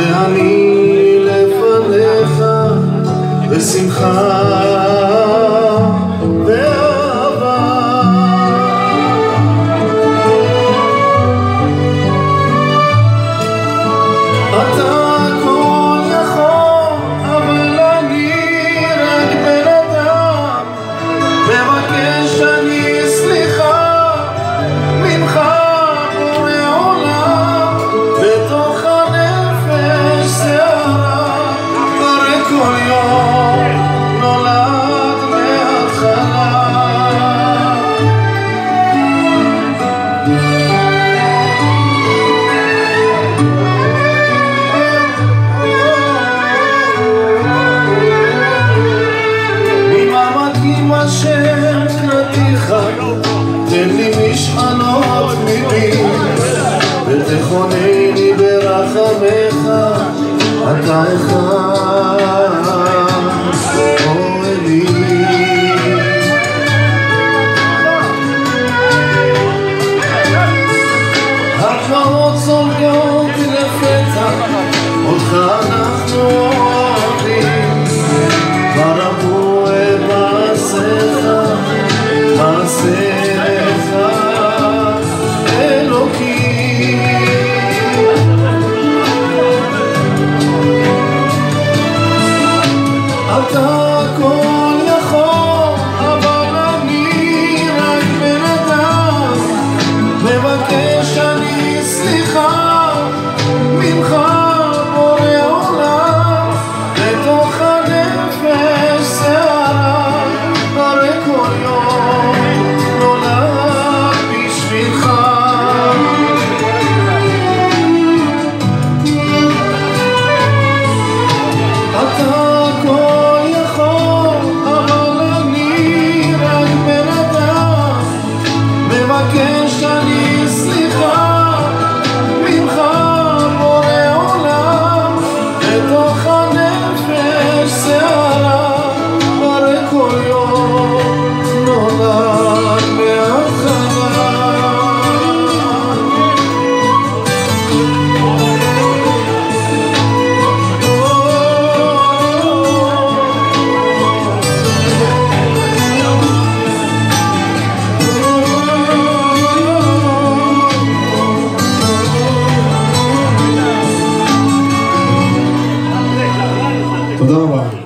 ואני לפניך בשמחה. כל יום נולד מהתחלה ממעמקים אשר נתיך תן לי משענות מילים ותכונני ברחמך אתה אחד. Кудова.